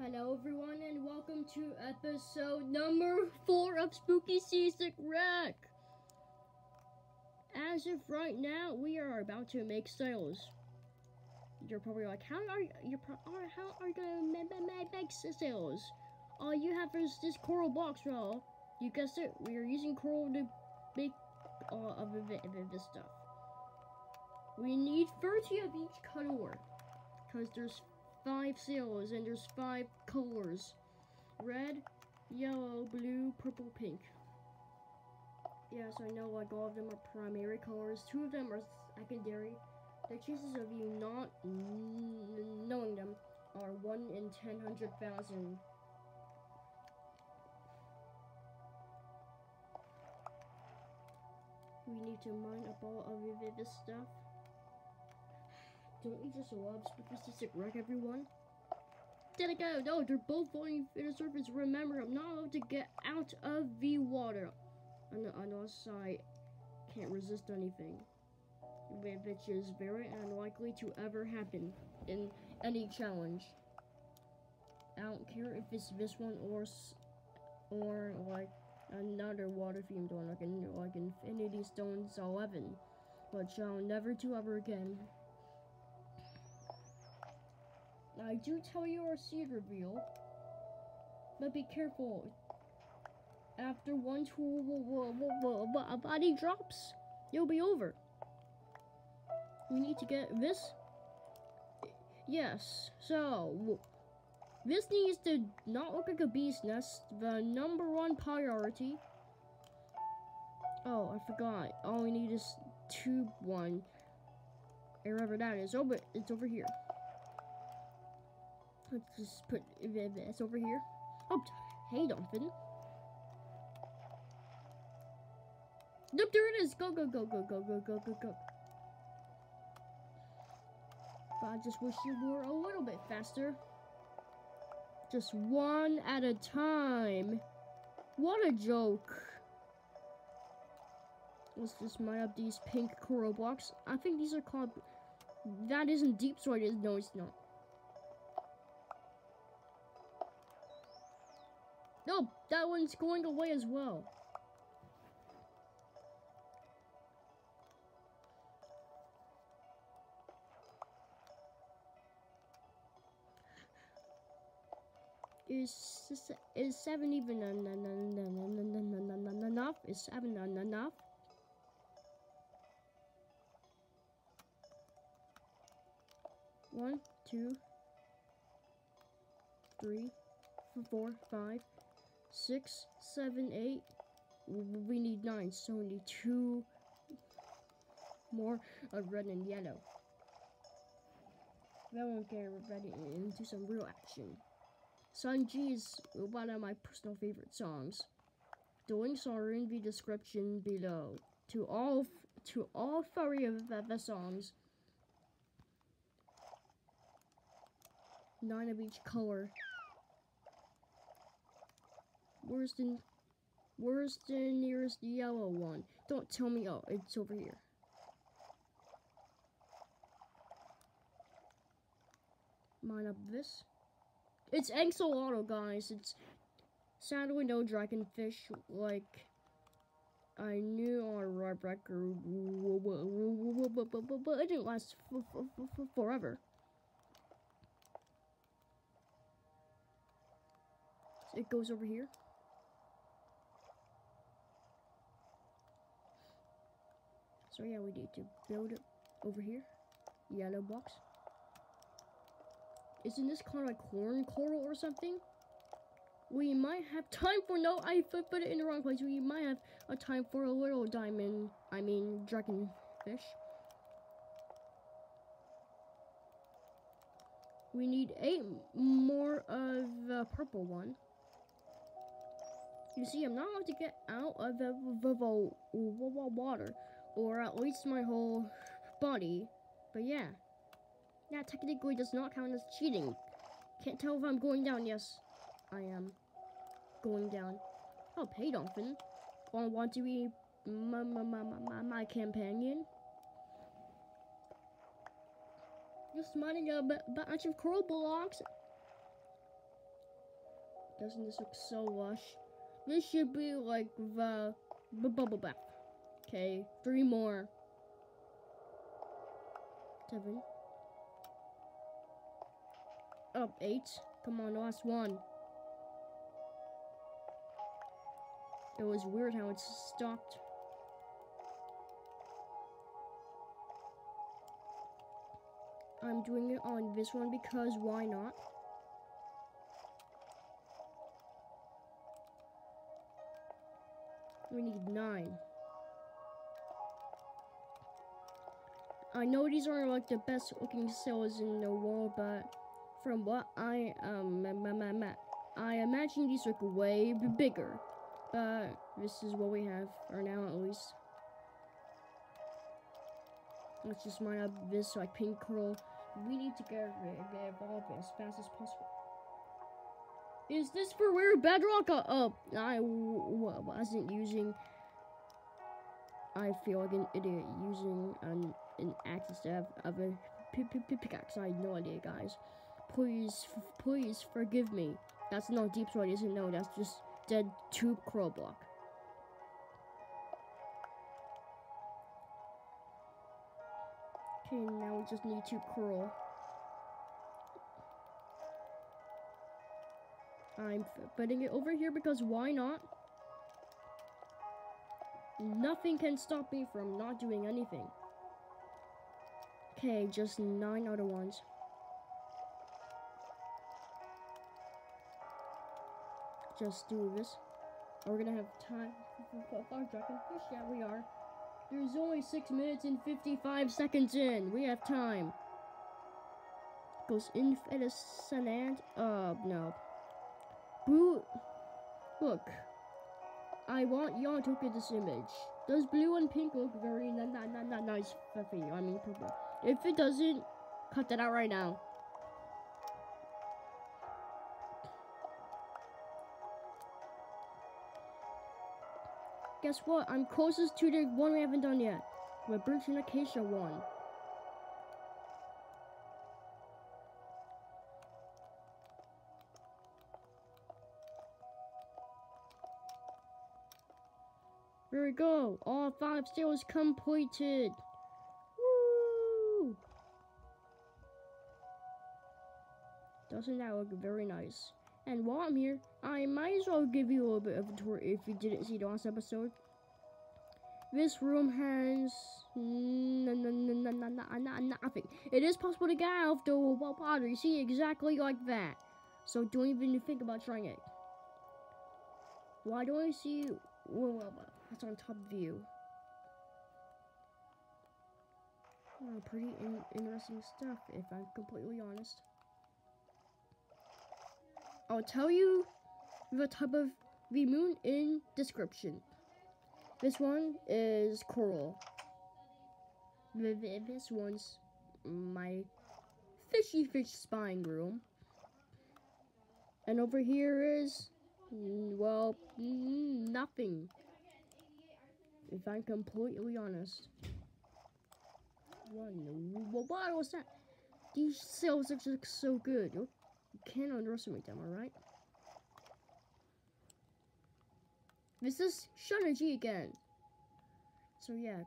Hello everyone and welcome to episode number 4 of Spooky Seasick Wreck. As of right now, we are about to make sails. You're probably like, how are you, you're pro- how are you gonna ma- ma- ma- make sails? All you have is this coral box, well, you guessed it, we are using coral to make all of it- of this stuff. We need 30 of each color, because there's five seals, and there's five colors. Red yellow blue purple pink. Yes i know like all of them are primary colors. Two of them are secondary. The chances of you not knowing them are one in ten hundred thousand. We need to mine up all of this stuff don't we just love Spooky Wreck, everyone? There it go! No, they're both falling to the surface. Remember, I'm not allowed to get out of the water. On the, on the side, can't resist anything. Which is very unlikely to ever happen in any challenge. I don't care if it's this one or or like another water themed one, like like Infinity Stones 11, which I'll never do ever again. I do tell you our seed reveal, but be careful. After one tool a body drops, you'll be over. We need to get this. Yes, so this needs to not look like a bee's nest. The number one priority. Oh, I forgot. All we need is tube one. Wherever that is. Oh, but it's over here. Let's just put this over here. Oh, hey, Dolphin. Nope, there it is. Go, go, go, go, go, go, go, go, go. But I just wish you were a little bit faster. Just one at a time. What a joke. Let's just mine up these pink coral blocks. I think these are called... That isn't deep, so it is. No, it's not. No, that one's going away as well. Is is seven even enough? Is seven enough? One, two, three, four, five, six, seven, eight. We need nine, so we need two more of red and yellow. That won't get ready into some real action. Shuniji is one of my personal favorite songs. The links are in the description below to all to all three of the, the songs. Nine of each color. Where's the Where's the nearest yellow one? Don't tell me. Oh, it's over here. Mine up this. It's Axolotl, guys. It's sadly no dragonfish like I knew on Record, but it didn't last forever. It goes over here. So yeah, we need to build it over here. Yellow box. Isn't this kind of like corn coral or something? We might have time for no, I put it in the wrong place. We might have a time for a little diamond, I mean dragon fish. We need eight more of the purple one. You see, I'm not allowed to get out of the, the, the water, or at least my whole body. But yeah, that technically does not count as cheating. Can't tell if I'm going down. Yes, I am going down. Oh, hey, Dolphin. Want, want to be my, my, my, my, my companion? Just mining a bunch of coral blocks Doesn't this look so lush? This should be like the, the bubble bath. Okay, three more. Seven. Up, eight. Come on, last one. It was weird how it stopped. I'm doing it on this one because why not? We need nine. I know these aren't like the best looking cells in the world, but from what I um I imagine these look way bigger. But this is what we have for now at least. Let's just mine up this like pink coral. We need to get, rid of get evolved as fast as possible. Is this for rare bedrock? Uh, oh, I wasn't using. I feel like an idiot using an, an axe instead of a pickaxe. I had no idea, guys. Please, please forgive me. That's not deep sword, isn't? No, that's just dead tube crow block. Okay, now we just need to curl. I'm putting it over here because why not? Nothing can stop me from not doing anything. Okay, just nine other ones. Just do this. Are we gonna have time for? Yes, yeah, we are. There's only 6 minutes and 55 seconds in. We have time. Goes Infinite Uh, no. Blue. Look. I want y'all to look at this image. Does blue and pink look very not not not, not nice? I mean purple. If it doesn't, cut that out right now. Guess what? I'm closest to the one we haven't done yet. The Birch and Acacia one. There we go. All five stairs completed. Doesn't that look very nice? And while I'm here, I might as well give you a little bit of a tour if you didn't see the last episode. This room has nothing. It is possible to get out of the water. You see, exactly like that. So don't even think about trying it. Why don't I see well, that's on top view? Oh, hmm, pretty in interesting stuff, if I'm completely honest. I'll tell you the type of the moon in description. This one is coral. This one's my fishy fish spine room. And over here is, well, nothing. If I'm completely honest. What, what was that? These cells look so good. You can't underestimate them, alright? This is Shuniji again. So yeah.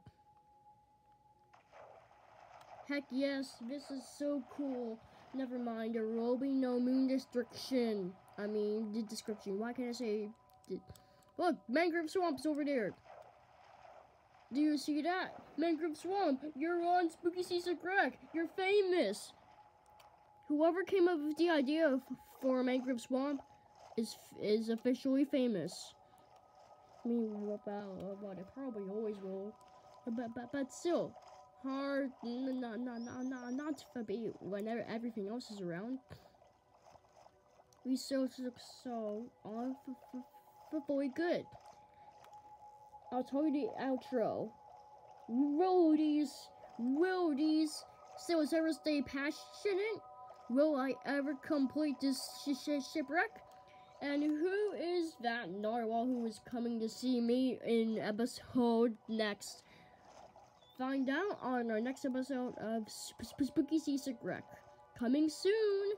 Heck yes, this is so cool. Never mind, there will be no moon description. I mean, the description. Why can't I say... Look, mangrove swamp's over there. Do you see that? Mangrove Swamp, you're on Spooky Seasick Wreck. You're famous. Whoever came up with the idea of, for Mangrove Swamp is is officially famous. I mean, about, about it probably always will, but but but still, hard not not not not not to be whenever everything else is around. We still so awfully good. I'll tell you the outro. Roadies, roadies, still ever stay passionate? Will I ever complete this sh sh shipwreck? And who is that narwhal who is coming to see me in episode next? Find out on our next episode of Sp Sp Spooky Seasick Wreck. Coming soon!